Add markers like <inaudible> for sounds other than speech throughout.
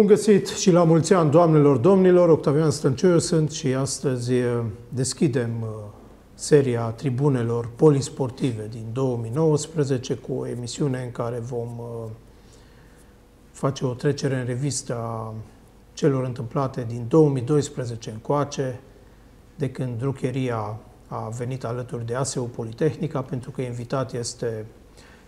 Bun găsit și la mulți ani, doamnelor, domnilor! Octavian Stănciu sunt și astăzi deschidem seria tribunelor polisportive din 2019 cu o emisiune în care vom face o trecere în revistă a celor întâmplate din 2012 încoace, de când drucheria a venit alături de ASEU Politehnica, pentru că invitat este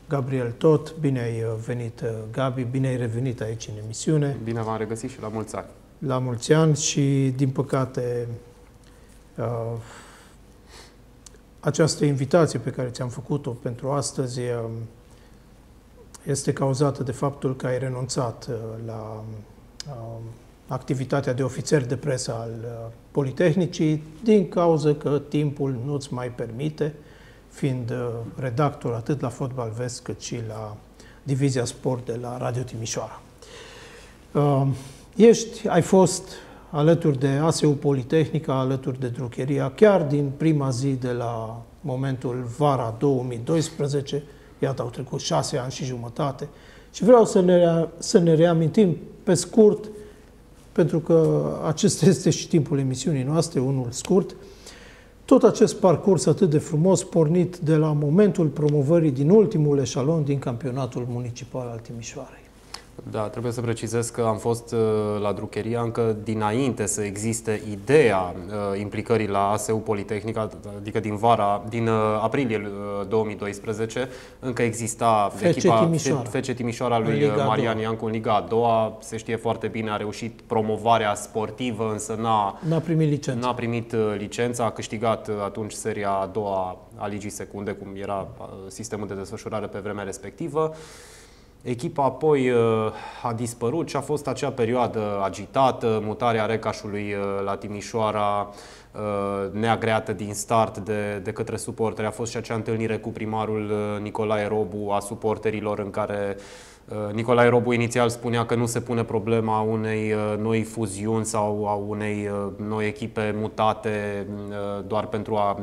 Gabriel Tot. Bine ai venit, Gabi, bine ai revenit aici în emisiune. Bine v-am regăsit și la mulți ani. La mulți ani și, din păcate, uh, această invitație pe care ți-am făcut-o pentru astăzi uh, este cauzată de faptul că ai renunțat uh, la activitatea de ofițer de presă al Politehnicii din cauza că timpul nu-ți mai permite fiind uh, redactor atât la Fotbal Vest cât și la Divizia Sport de la Radio Timișoara. Uh, ești, ai fost alături de ASEU Politehnica, alături de Drucheria, chiar din prima zi de la momentul vara 2012, iată, au trecut șase ani și jumătate, și vreau să ne, să ne reamintim pe scurt, pentru că acesta <laughs> este și timpul emisiunii noastre, unul scurt, tot acest parcurs atât de frumos, pornit de la momentul promovării din ultimul eșalon din campionatul municipal al Timișoarei. Da, trebuie să precizez că am fost uh, la Drucheria încă dinainte să existe ideea uh, implicării la ASEU Politehnica, adică din vara, din uh, aprilie 2012, încă exista FC echipa Timișoara. FC Timișoara lui Marian Iancu în Liga a doua. Se știe foarte bine, a reușit promovarea sportivă, însă n-a, n-a primit licența. N-a primit licența, a câștigat atunci seria a doua a Ligii Secunde, cum era sistemul de desfășurare pe vremea respectivă. Echipa apoi uh, a dispărut și a fost acea perioadă agitată, mutarea Recașului uh, la Timișoara, uh, neagreată din start de, de către suporteri. A fost și acea întâlnire cu primarul Nicolae Robu a suporterilor în care Nicolae Robu inițial spunea că nu se pune problema unei noi fuziuni sau a unei noi echipe mutate doar pentru a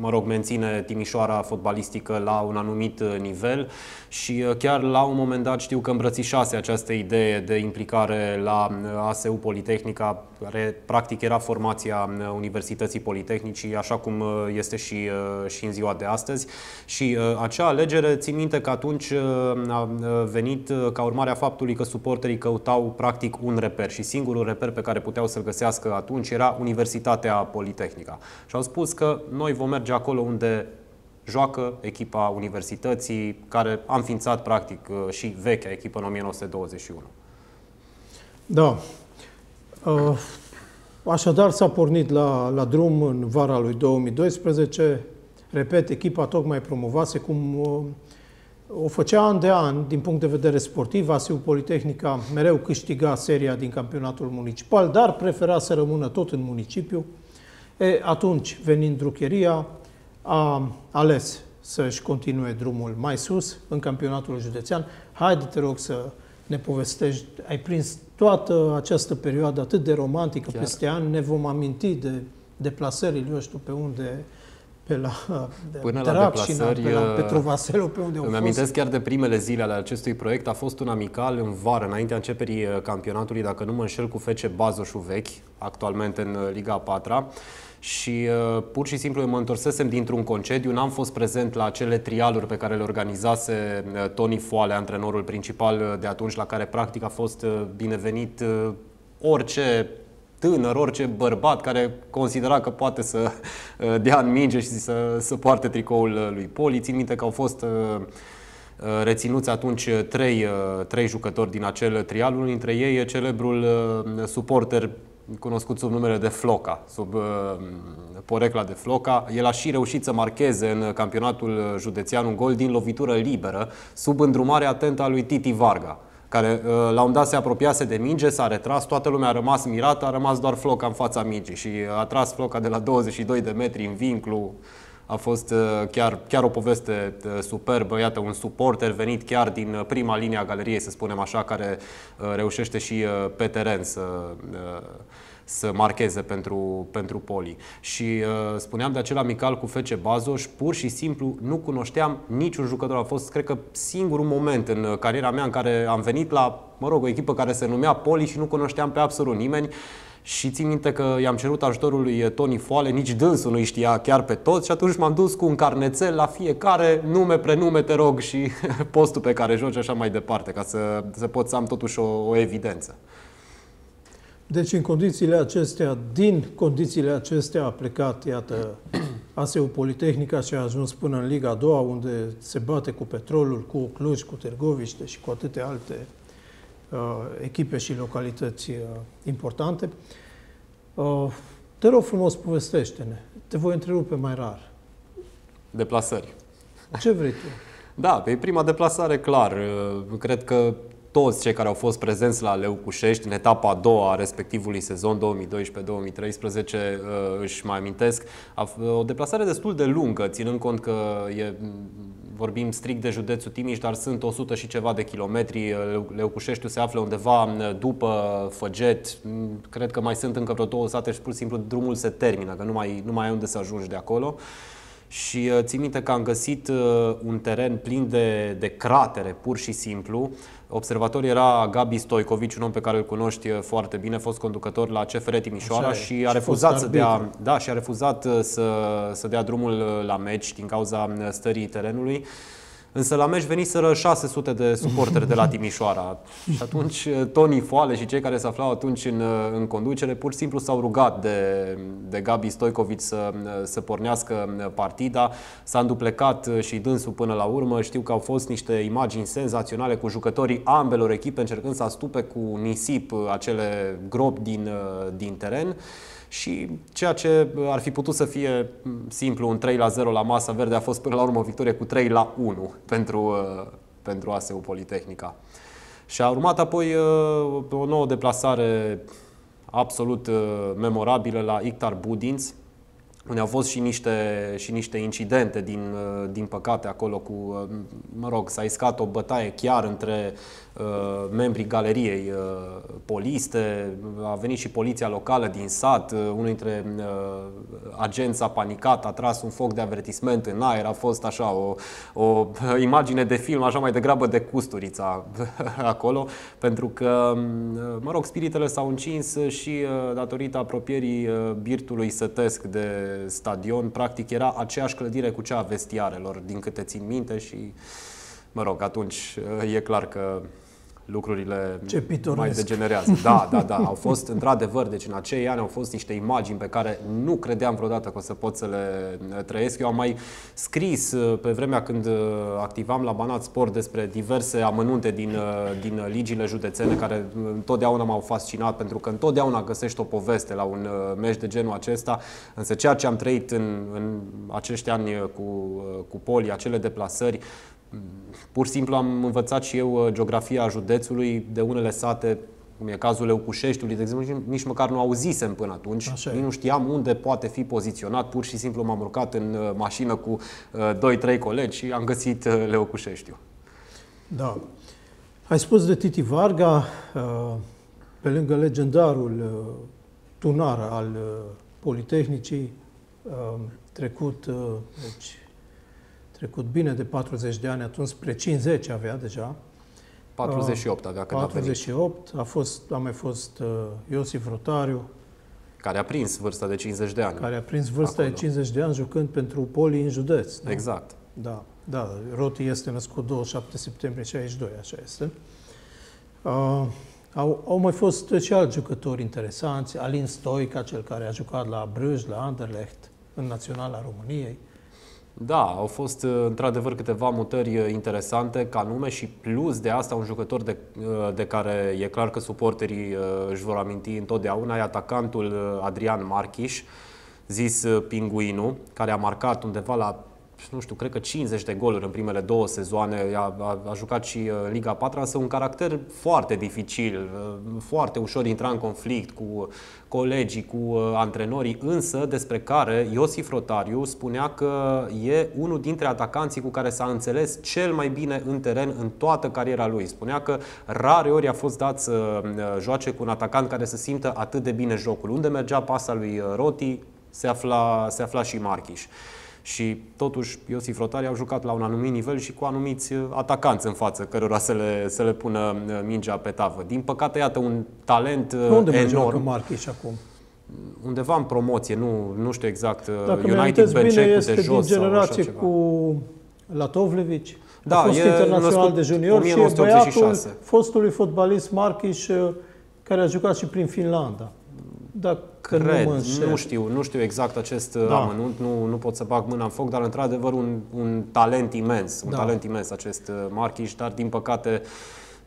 mă rog, menține Timișoara fotbalistică la un anumit uh, nivel și uh, chiar la un moment dat știu că îmbrățișase această idee de implicare la uh, ASU Politehnica, care practic era formația Universității Politehnicii, așa cum este și, și în ziua de astăzi. Și acea alegere, țin minte că atunci a venit ca urmare a faptului că suporterii căutau practic un reper și singurul reper pe care puteau să-l găsească atunci era Universitatea Politehnica. Și au spus că noi vom merge merge acolo unde joacă echipa universității, care a înființat practic uh, și vechea echipă în 1921. Da. Uh, așadar s-a pornit la, la drum în vara lui 2012. Repet, echipa tocmai promovase cum uh, o făcea an de an din punct de vedere sportiv. Asiu Politehnica mereu câștiga seria din campionatul municipal, dar prefera să rămână tot în municipiu. E, atunci, venind drucheria, a ales să-și continue drumul mai sus în campionatul județean. Haide, te rog, să ne povestești. Ai prins toată această perioadă atât de romantică Chiar. peste ani. Ne vom aminti de deplasările, eu știu, pe unde pe la de Până la deplasări, pe la uh, Petrovaselu, pe unde au Îmi fost. amintesc chiar de primele zile ale acestui proiect. A fost un amical în vară, înaintea începerii uh, campionatului, dacă nu mă înșel, cu FC Bazoșu vechi, actualmente în uh, Liga 4 -a și uh, pur și simplu mă întorsesem dintr-un concediu, n-am fost prezent la acele trialuri pe care le organizase uh, Tony Foale, antrenorul principal uh, de atunci, la care practic a fost uh, binevenit uh, orice tânăr, orice bărbat care considera că poate să uh, dea în minge și să, să poarte tricoul uh, lui Poli. Țin minte că au fost uh, reținuți atunci trei, trei jucători din acel trial. Unul dintre ei e celebrul suporter cunoscut sub numele de Floca, sub uh, porecla de Floca. El a și reușit să marcheze în campionatul județean un gol din lovitură liberă, sub îndrumare atentă a lui Titi Varga care uh, la un dat se apropiase de minge, s-a retras, toată lumea a rămas mirată, a rămas doar Floca în fața mingii și a tras Floca de la 22 de metri în vinclu, a fost uh, chiar, chiar o poveste uh, superbă. Iată, un suporter venit chiar din uh, prima linie a galeriei, să spunem așa, care reușește și pe teren să, să marcheze pentru, pentru Poli. Și uh, spuneam de acel amical cu Fece Bazoș, pur și simplu nu cunoșteam niciun jucător. A fost, cred că, singurul moment în cariera mea în care am venit la, mă rog, o echipă care se numea Poli și nu cunoșteam pe absolut nimeni. Și țin minte că i-am cerut ajutorul lui Tony Foale, nici dânsul nu știa chiar pe toți și atunci m-am dus cu un carnețel la fiecare, nume, prenume, te rog și <laughs> postul pe care joci așa mai departe, ca să, să pot să am totuși o, o evidență. Deci în condițiile acestea, din condițiile acestea a plecat, iată, <clears throat> ASEU Politehnica și a ajuns până în Liga a doua, unde se bate cu Petrolul, cu Cluj, cu Târgoviște și cu atâtea alte uh, echipe și localități uh, importante. Uh, te rog frumos, povestește-ne. Te voi întrerupe mai rar. Deplasări. Ce vrei tu? <laughs> Da, pe prima deplasare, clar. Uh, cred că toți cei care au fost prezenți la Leucușești în etapa a doua a respectivului sezon 2012-2013 uh, își mai amintesc. O deplasare destul de lungă, ținând cont că e, vorbim strict de județul Timiș, dar sunt 100 și ceva de kilometri. Leucușeștiul se află undeva uh, după Făget. Mm, cred că mai sunt încă vreo două sate și pur și simplu drumul se termină, că nu mai, nu mai ai unde să ajungi de acolo și uh, țin minte că am găsit un teren plin de, de cratere, pur și simplu, Observator era Gabi Stoicovici, un om pe care îl cunoști uh, foarte bine, fost conducător la CFR Timișoara și a refuzat să dea, da, și a refuzat uh, să, să dea drumul uh, la meci din cauza stării terenului. Însă la meci veniseră 600 de suporteri de la Timișoara. Și atunci eh, Tony Foale și cei care se aflau atunci în, eh, în conducere pur și simplu s-au rugat de, de Gabi Stoicovic să, eh, să pornească partida. S-a înduplecat și dânsul până la urmă. Știu că au fost niște imagini senzaționale cu jucătorii ambelor echipe încercând să astupe cu nisip acele gropi din, din teren și ceea ce ar fi putut să fie simplu un 3 la 0 la masa verde a fost până la urmă o victorie cu 3 la 1 pentru, uh, pentru ASEU Politehnica. Și a urmat apoi uh, o nouă deplasare absolut uh, memorabilă la Ictar Budinț, unde au fost și niște, și niște incidente, din, din păcate, acolo cu, mă rog, s-a iscat o bătaie chiar între Uh, membrii galeriei uh, poliste, a venit și poliția locală din sat, uh, unul dintre agenți a panicat, a tras un foc de avertisment în aer, a fost așa o, o <laughs> imagine de film, așa mai degrabă de custurița <laughs> acolo, pentru că, mă rog, spiritele s-au încins și datorită apropierii birtului sătesc de stadion, practic era aceeași clădire cu cea a vestiarelor, din câte țin minte și, mă rog, atunci e clar că lucrurile Ce mai degenerează. Da, da, da. Au fost, într-adevăr, deci în acei ani au fost niște imagini pe care nu credeam vreodată că o să pot să le trăiesc. Eu am mai scris uh, pe vremea când uh, activam la Banat Sport despre diverse amănunte din, uh, din ligile județene care întotdeauna m-au fascinat pentru că întotdeauna găsești o poveste la un meci de genul acesta. Însă ceea ce am trăit în, în acești ani cu, cu Poli, acele deplasări, Pur și simplu am învățat și eu uh, geografia județului de unele sate, cum e cazul Leucușeștiului, de exemplu, nici măcar nu auzisem până atunci. Așa nu știam unde poate fi poziționat, pur și simplu m-am urcat în uh, mașină cu 2-3 uh, colegi și am găsit Leucușeștiu. Da. Ai spus de Titi Varga, pe lângă legendarul tunar al Politehnicii, trecut deci, trecut bine de 40 de ani, atunci spre 50 avea deja. 48 avea când 48, a, a, fost, a mai fost uh, Iosif Rotariu. Care a prins vârsta de 50 de ani. Care a prins vârsta acolo. de 50 de ani jucând pentru Poli în județ. Nu? Exact. Da, da. Roti este născut 27 septembrie 62, așa este. Uh, au, au mai fost și alți jucători interesanți. Alin Stoica, cel care a jucat la Bruges, la Anderlecht, în Naționala României. Da, au fost uh, într-adevăr câteva mutări uh, interesante ca nume și plus de asta un jucător de, uh, de care e clar că suporterii își vor aminti întotdeauna e atacantul Adrian Marchiș, zis Pinguinu, care a marcat undeva la nu știu, cred că 50 de goluri în primele două sezoane, a, a, a jucat și uh, Liga 4, însă un caracter foarte dificil, uh, foarte ușor intra în conflict cu colegii, cu uh, antrenorii, însă despre care Iosif Rotariu spunea că e unul dintre atacanții cu care s-a înțeles cel mai bine în teren în toată cariera lui. Spunea că rare ori a fost dat să joace cu un atacant care să simtă atât de bine jocul. Unde mergea pasa lui Roti, se afla, se afla și Marchiș. Și totuși Iosif Rotari au jucat la un anumit nivel și cu anumiți uh, atacanți în față, cărora să le, să le pună uh, mingea pe tavă. Din păcate, iată, un talent uh, Unde enorm. Unde și acum? Undeva în promoție, nu, nu știu exact. Dacă United BC bine, este de jos din generație cu Latovlevici. Da, a fost e internațional de junior 1986. și e băiatul fostului fotbalist Marchiș care a jucat și prin Finlanda. Dacă Cred, nu, nu știu, nu știu exact acest da. amănunt, nu, nu pot să bag mâna în foc, dar într-adevăr un, un talent imens, un da. talent imens acest uh, Marchiș, dar din păcate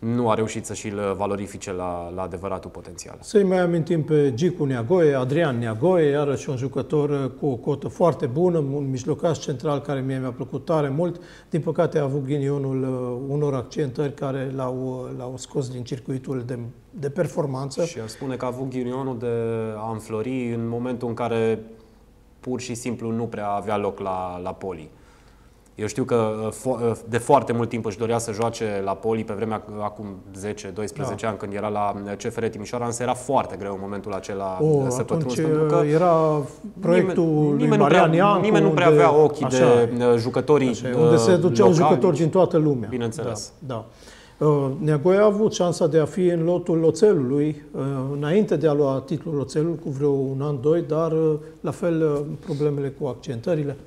nu a reușit să și-l valorifice la, la adevăratul potențial. Să-i mai amintim pe Gicu Neagoe, Adrian Neagoe, iarăși un jucător uh, cu o cotă foarte bună, un mijlocaș central care mie mi-a plăcut tare mult. Din păcate a avut ghinionul uh, unor accentări care l-au, l-au scos din circuitul de de performanță. Și ar spune că a avut ghinionul de a înflori în momentul în care pur și simplu nu prea avea loc la, la poli. Eu știu că uh, uh, de foarte mult timp își dorea să joace la poli pe vremea acum 10-12 da. ani când era la uh, CFR Timișoara, însă era foarte greu în momentul acela o, să pătrunzi. Pentru că era proiectul nimeni, nimeni, nu prea, Iancu, nimeni nu prea avea ochii așa, de jucătorii așa, Unde se duceau locali, jucători din toată lumea. Bineînțeles. Da, da. Uh, Neagoe a avut șansa de a fi în lotul oțelului, uh, înainte de a lua titlul oțelul, cu vreo un an, doi, dar uh, la fel problemele cu accentările.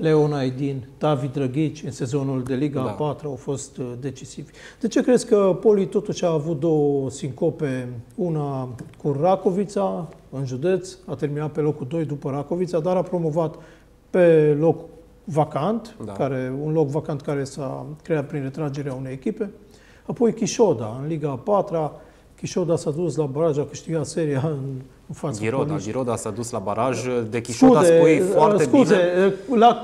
Leon Aidin, David Drăghici, în sezonul de Liga da. a 4 au fost decisivi. De ce crezi că Poli totuși a avut două sincope? Una cu Racovița, în județ, a terminat pe locul 2 după Racovița, dar a promovat pe loc vacant, da. care, un loc vacant care s-a creat prin retragerea unei echipe. Apoi Chișoda, în Liga a 4 Chișoda s-a dus la baraj, a câștigat seria în, în fața Giroda, Giroda s-a dus la baraj. De Chișoda scuze, spui foarte scuze, bine. La,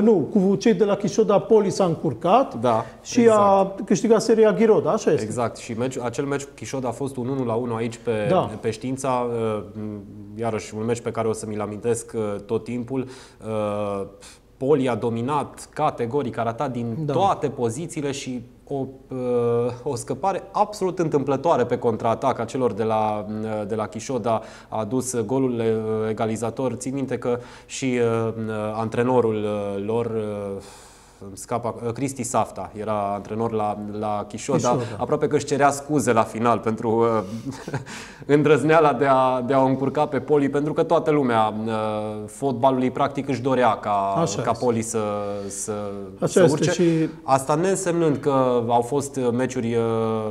nu, cu cei de la Chișoda Poli s-a încurcat da, și exact. a câștigat seria Giroda, așa este. Exact, și meci, acel meci cu Chișoda a fost un 1 la 1 aici pe, da. pe știința, iarăși un meci pe care o să mi-l amintesc tot timpul Poli a dominat categoric, a ratat din da. toate pozițiile și o, uh, o scăpare absolut întâmplătoare pe contraatac a celor de la, uh, de la Chișoda a adus golul uh, egalizator. Țin minte că și antrenorul lor îmi scapa, uh, Cristi Safta era antrenor la, la Chișoda, Chișoda, aproape că își cerea scuze la final pentru uh, <laughs> îndrăzneala de a, de a o încurca pe Poli, pentru că toată lumea uh, fotbalului practic își dorea ca, ca Poli să, să, Așa să urce. Și... Asta ne însemnând că au fost meciuri uh,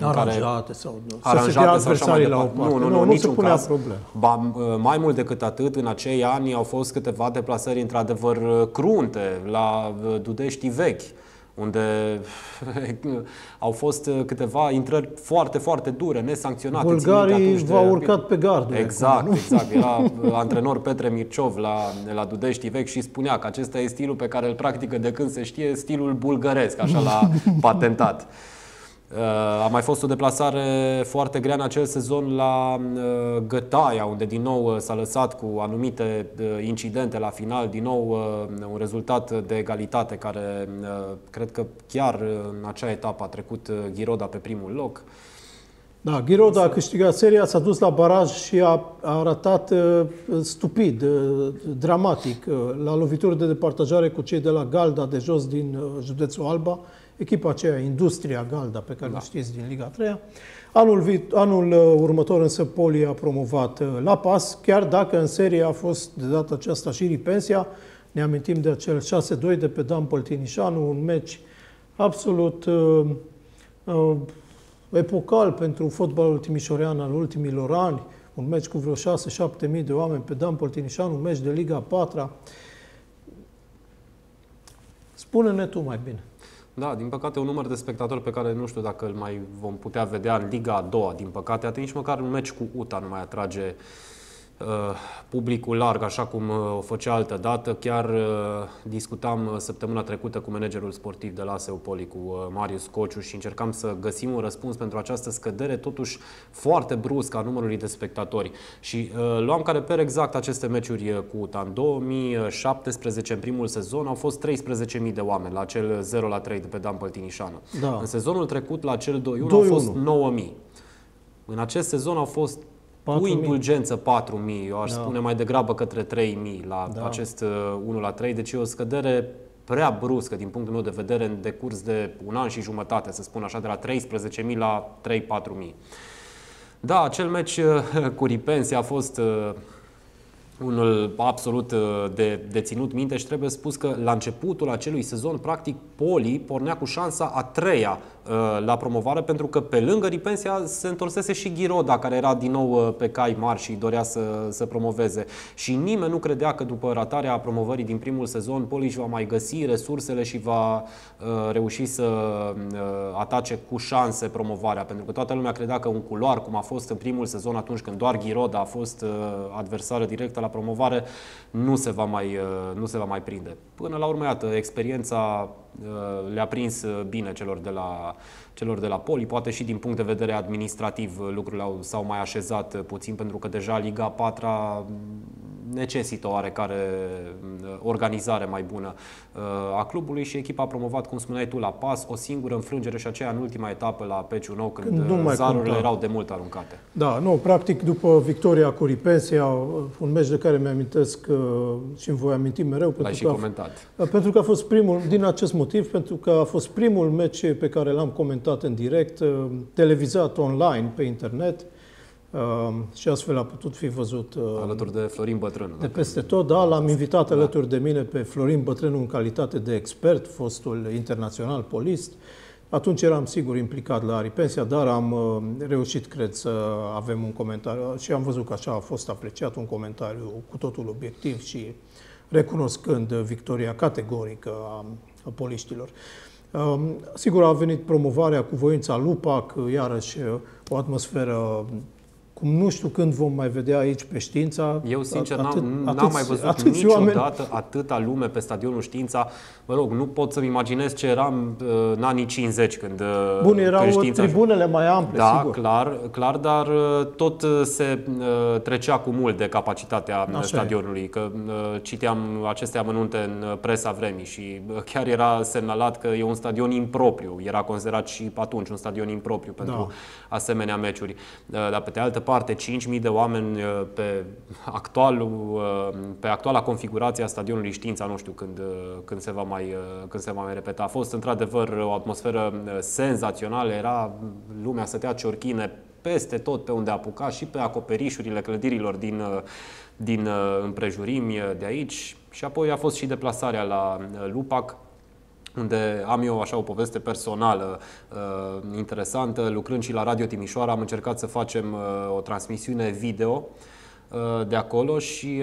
aranjate sau nu. Aranjate sau așa mai la o parte. Nu, nu, nu, nu niciun caz. Problem. Ba, mai mult decât atât, în acei ani au fost câteva deplasări într-adevăr crunte la Dudești vechi unde <laughs> au fost câteva intrări foarte, foarte dure, nesancționate. Bulgarii v-au urcat pe gardul. Exact, acum, exact. Era <laughs> antrenor Petre Mirciov la, la Dudești vechi și spunea că acesta e stilul pe care îl practică de când se știe, stilul bulgăresc, așa l-a <laughs> patentat. Uh, a mai fost o deplasare foarte grea în acel sezon la uh, Gătaia, unde din nou uh, s-a lăsat cu anumite incidente la final, din nou un rezultat de egalitate care cred că chiar în acea etapă a trecut Ghiroda pe primul loc. Da, Ghiroda a câștigat seria, s-a dus la baraj și a, a arătat uh, stupid, uh, dramatic, uh, la lovituri de departajare cu cei de la Galda de jos din uh, județul Alba echipa aceea, Industria Galda, pe care da. o știți din Liga 3 Anul, anul uh, următor însă Poli a promovat uh, la pas, chiar dacă în serie a fost de data aceasta și Ripensia. Ne amintim de acel 6-2 de pe Dan Păltinișanu, un meci absolut uh, uh, epocal pentru fotbalul timișorean al ultimilor ani, un meci cu vreo 6-7 mii de oameni pe Dan Păltinișanu, un meci de Liga 4 Spune-ne tu mai bine. Da, din păcate un număr de spectatori pe care nu știu dacă îl mai vom putea vedea în Liga a doua, din păcate, atunci nici măcar un meci cu UTA nu mai atrage publicul larg, așa cum o făcea altă dată. Chiar discutam săptămâna trecută cu managerul sportiv de la Seupoli, cu Marius Cociu și încercam să găsim un răspuns pentru această scădere totuși foarte bruscă a numărului de spectatori. Și luam care per exact aceste meciuri cu UTA. În 2017, în primul sezon, au fost 13.000 de oameni la acel 0 la 3 de pe Dan Păltinișană. Da. În sezonul trecut, la cel 2-1, au fost 9.000. În acest sezon au fost 4 cu indulgență 4.000, eu aș da. spune mai degrabă către 3.000 la da. acest 1 uh, la 3, deci e o scădere prea bruscă din punctul meu de vedere în decurs de un an și jumătate, să spun așa, de la 13.000 la 3-4.000. Da, acel meci uh, <laughs> cu Ripensi a fost uh, unul absolut de, de ținut minte și trebuie spus că la începutul acelui sezon, practic, Poli pornea cu șansa a treia Uh, la promovare pentru că pe lângă Ripensia se întorsese și Ghiroda care era din nou uh, pe cai mari și dorea să, să promoveze și nimeni nu credea că după ratarea promovării din primul sezon Poliș va mai găsi resursele și va uh, reuși să uh, atace cu șanse promovarea pentru că toată lumea credea că un culoar cum a fost în primul sezon atunci când doar Ghiroda a fost uh, adversară directă la promovare nu se va mai, uh, nu se va mai prinde. Până la urmă, iată, experiența Uh, le-a prins uh, bine celor de la, celor de la Poli, poate și din punct de vedere administrativ uh, lucrurile au, s-au mai așezat puțin pentru că deja Liga 4 necesită o oarecare organizare mai bună a clubului și echipa a promovat, cum spuneai tu, la pas, o singură înfrângere și aceea în ultima etapă la Peciu Nou, când, când zarurile erau de mult aruncate. Da, nu, practic după victoria cu Ripensia, un meci de care mi-amintesc și îmi voi aminti mereu. Pentru L-ai și că comentat. A, pentru că a fost primul, din acest motiv, pentru că a fost primul meci pe care l-am comentat în direct, uh, televizat online pe internet uh, și astfel a putut fi văzut uh, alături de Florin Bătrânu. De peste tot, da, l-am invitat da. alături de mine pe Florin Bătrânu în calitate de expert, fostul internațional polist. Atunci eram sigur implicat la Aripensia, dar am reușit, cred, să avem un comentariu și am văzut că așa a fost apreciat un comentariu cu totul obiectiv și recunoscând victoria categorică a poliștilor. Sigur, a venit promovarea cu voința Lupac, iarăși o atmosferă cum nu știu când vom mai vedea aici pe știința. Eu, sincer, atât, n-am, n-am mai văzut niciodată oameni... atâta lume pe stadionul știința. Mă rog, nu pot să-mi imaginez ce eram uh, în anii 50 când uh, Bun, erau când știința... tribunele mai ample, Da, sigur. clar, clar, dar uh, tot se trecea cu mult de capacitatea Așa stadionului. E. Că citeam aceste amănunte în presa vremii și chiar era semnalat că e un stadion impropriu. Era considerat și atunci un stadion impropriu pentru da. asemenea meciuri. Dar pe de altă parte, parte 5.000 de oameni uh, pe, actualul, uh, pe actuala configurație a stadionului Știința, nu știu când, uh, când, se va mai, când se va mai repeta. A fost într-adevăr o atmosferă senzațională, era lumea stătea ciorchine peste tot pe unde apuca și pe acoperișurile clădirilor din, din împrejurimi de aici. Și apoi a fost și deplasarea la Lupac unde am eu așa o poveste personală uh, interesantă. Lucrând și la Radio Timișoara, am încercat să facem uh, o transmisiune video uh, de acolo și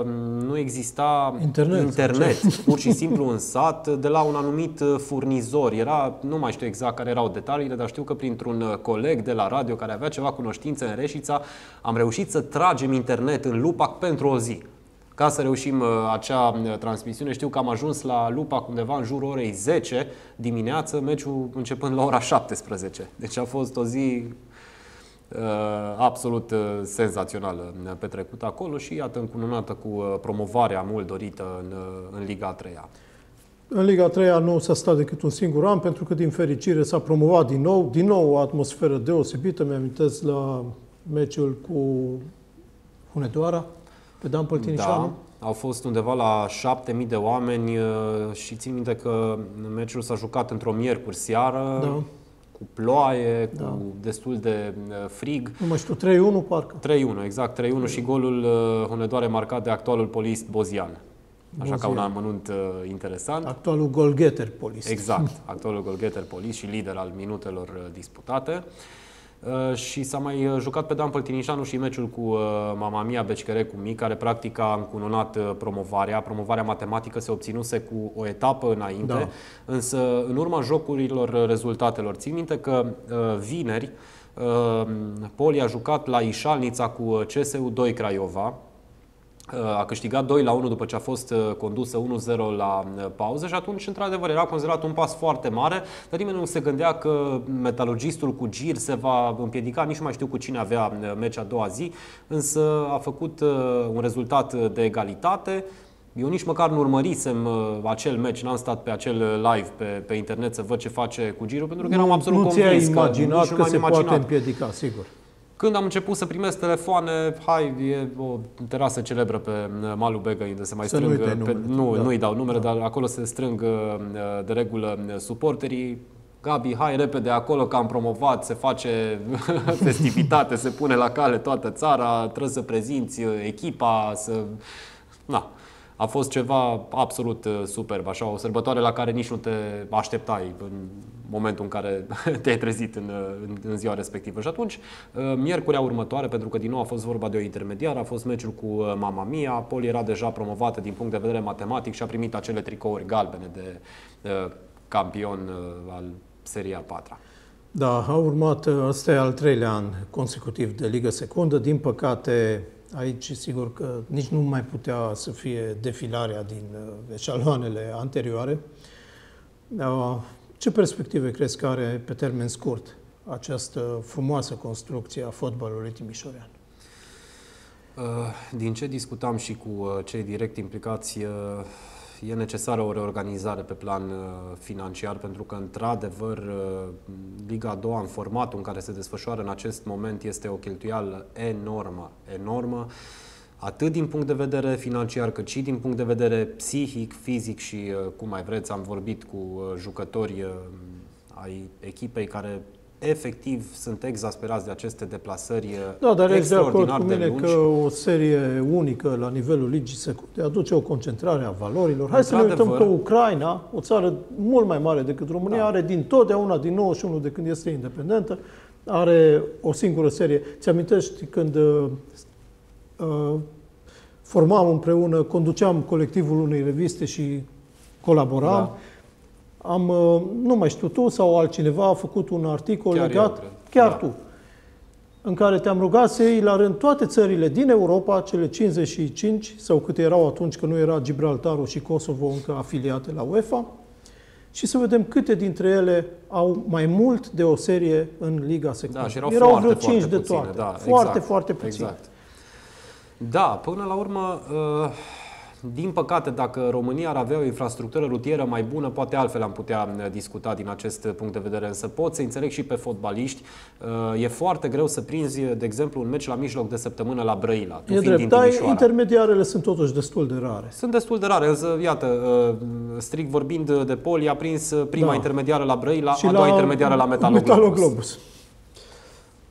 uh, nu exista internet, internet pur și simplu în sat de la un anumit uh, furnizor. Era, nu mai știu exact care erau detaliile, dar știu că printr-un uh, coleg de la radio care avea ceva cunoștințe în Reșița am reușit să tragem internet în Lupac pentru o zi ca să reușim uh, acea uh, transmisiune. Știu că am ajuns la Lupa undeva în jurul orei 10 dimineață, meciul începând la ora 17. Deci a fost o zi uh, absolut uh, senzațională petrecută acolo și iată încununată cu uh, promovarea mult dorită în, uh, în Liga 3 -a. În Liga 3 nu s-a stat decât un singur an, pentru că din fericire s-a promovat din nou, din nou o atmosferă deosebită. Mi-amintesc la meciul cu Hunedoara, pe Dan Păltinișanu? Da, au fost undeva la 7000 de oameni uh, și țin minte că meciul s-a jucat într-o miercuri seară. Da cu ploaie, da. cu destul de uh, frig. Nu mai știu, 3-1 parcă. 3-1, exact, 3-1 și golul uh, Hunedoare marcat de actualul polist Bozian. Așa Bozian. ca un amănunt interesant. Actualul golgeter polist. Exact, actualul golgeter polist și lider al minutelor disputate. Uh, și s-a mai uh, jucat pe Dan Păltinișanu și meciul cu uh, Mama Mia Becicere cu Mi, care practic a încununat promovarea. Promovarea matematică se obținuse cu o etapă înainte, da. însă în urma jocurilor rezultatelor. Țin minte că vineri Poli a jucat la Ișalnița cu CSU 2 Craiova a câștigat 2 la 1 după ce a fost uh, condusă 1-0 la uh, pauză și atunci, într-adevăr, era considerat un pas foarte mare, dar nimeni nu se gândea că metalurgistul cu gir se va împiedica, nici nu mai știu cu cine avea uh, meci a doua zi, însă a făcut un rezultat de egalitate. Eu nici măcar nu urmărisem acel meci, n-am stat pe acel live pe, pe internet să văd ce face cu girul, pentru că eram absolut nu convins că imaginat că, că se imaginat. poate împiedica, sigur. Când am început să primesc telefoane, hai, e o terasă celebră pe uh, malul Begăi, unde se mai să strâng... Nu, pe, nu, da. nu-i dau numere, da. dar acolo se strâng uh, de regulă suporterii. Gabi, hai repede acolo că am promovat, se face <laughs> festivitate, se pune la cale toată țara, trebuie să prezinți uh, echipa, să... Na, a fost ceva absolut uh, superb, așa, o sărbătoare la care nici nu te așteptai în momentul în care <laughs> te-ai trezit în, uh, în, în ziua respectivă. Și atunci, uh, miercurea următoare, pentru că din nou a fost vorba de o intermediară, a fost meciul cu Mama Mia, Poli era deja promovată din punct de vedere matematic și a primit acele tricouri galbene de uh, campion uh, al seria 4 Da, a urmat, ăsta e al treilea an consecutiv de Liga Secundă. Din păcate, Aici, sigur că nici nu mai putea să fie defilarea din uh, eșaloanele anterioare. Uh, ce perspective crezi că are pe termen scurt această frumoasă construcție a fotbalului timișorean? Uh, din ce discutam și cu cei direct implicați, e necesară o reorganizare pe plan uh, financiar pentru că, într-adevăr, uh, Liga a doua, în formatul în care se desfășoară în acest moment, este o cheltuială enormă, enormă, atât din punct de vedere financiar, cât și din punct de vedere psihic, fizic și, uh, cum mai vreți, am vorbit cu jucători ai echipei care efectiv sunt exasperați de aceste deplasări Da, dar ești de acord cu mine că o serie unică la nivelul ligii secunde aduce o concentrare a valorilor. Hai să ne uităm că Ucraina, o țară mult mai mare decât România, da. are din totdeauna, din 91 de când este independentă, are o singură serie. Ți-amintești când uh, uh, formam împreună, conduceam colectivul unei reviste și colaboram, da am, uh, nu mai știu tu sau altcineva a făcut un articol chiar legat, eu, chiar da. tu, în care te-am rugat să iei la rând toate țările din Europa, cele 55 sau câte erau atunci, că nu era Gibraltarul și Kosovo încă afiliate la UEFA, și să vedem câte dintre ele au mai mult de o serie în Liga Secundă. Da, și erau, erau foarte, vreo 5 foarte de toate. Da, foarte, exact, foarte puține. Exact. Da, până la urmă, uh din păcate, dacă România ar avea o infrastructură rutieră mai bună, poate altfel am putea uh, discuta din acest punct de vedere. Însă pot să înțeleg și pe fotbaliști. Uh, e foarte greu să prinzi, de exemplu, un meci la mijloc de săptămână la Brăila. E drept, dar intermediarele sunt totuși destul de rare. Sunt destul de rare. Însă, iată, uh, strict vorbind de Poli, a prins prima da. intermediară la Brăila, și a doua intermediară la Metaloglobus. Metaloglobus.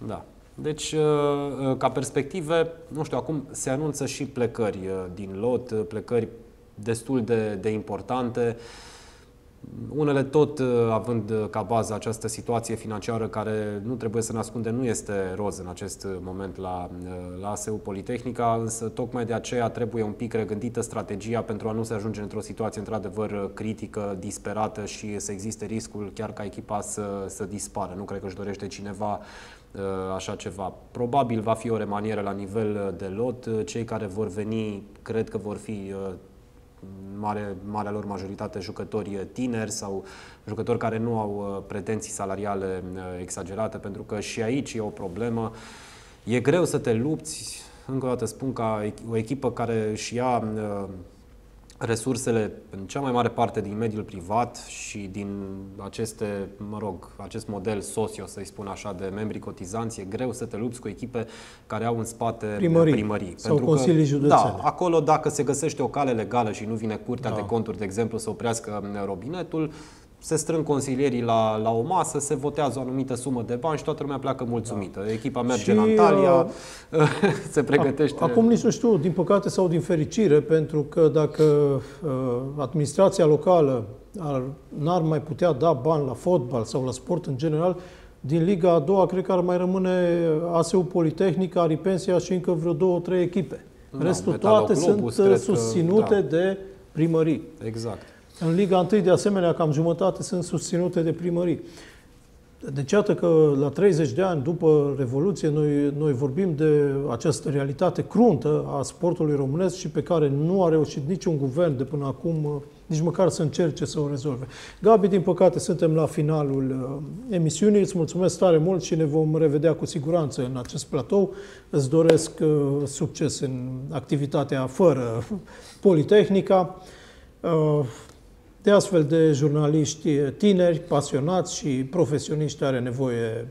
Da. Deci, uh, uh, ca perspective, nu știu, acum se anunță și plecări uh, din lot, plecări destul de, de importante. Unele tot având ca bază această situație financiară care nu trebuie să ne ascunde, nu este roz în acest moment la, la ASEU Politehnica, însă tocmai de aceea trebuie un pic regândită strategia pentru a nu se ajunge într-o situație într-adevăr critică, disperată și să existe riscul chiar ca echipa să, să dispară. Nu cred că își dorește cineva Uh, așa ceva. Probabil va fi o remanieră la nivel uh, de lot. Uh, cei care vor veni, cred că vor fi mare, marea lor majoritate jucători tineri sau jucători care nu au pretenții salariale exagerate, pentru că și aici e o problemă. E greu să te lupți, încă o dată spun, ca o echipă care și ia resursele în cea mai mare parte din mediul privat și din aceste, mă rog, acest model socio, să-i spun așa, de membri cotizanți, e greu să te lupți cu echipe care au în spate primării, primării sau pentru consilii că, județene. Da, acolo dacă se găsește o cale legală și nu vine curtea da. de conturi, de exemplu, să oprească robinetul, se strâng consilierii la, la o masă, se votează o anumită sumă de bani și toată lumea pleacă mulțumită. Da. Echipa merge și, în Antalya, uh, <laughs> se pregătește. Acum nici nu știu, din păcate sau din fericire, pentru că dacă uh, administrația locală ar, n-ar mai putea da bani la fotbal sau la sport în general, din Liga a doua cred că ar mai rămâne ASU Politehnica, Aripensia și încă vreo două, trei echipe. Da, Restul toate sunt susținute că, da. de primării. Exact. În Liga 1, de asemenea, cam jumătate sunt susținute de primării. Deci iată că la 30 de ani după Revoluție noi, noi vorbim de această realitate cruntă a sportului românesc și pe care nu a reușit niciun guvern de până acum nici măcar să încerce să o rezolve. Gabi, din păcate, suntem la finalul uh, emisiunii. Îți mulțumesc tare mult și ne vom revedea cu siguranță în acest platou. Îți doresc uh, succes în activitatea fără <laughs> Politehnica. Uh, de astfel de jurnaliști tineri, pasionați și profesioniști are nevoie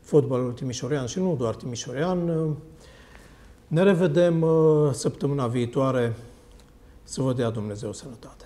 fotbalul timișorean și nu doar timișorean. Ne revedem săptămâna viitoare. Să vă dea Dumnezeu sănătate.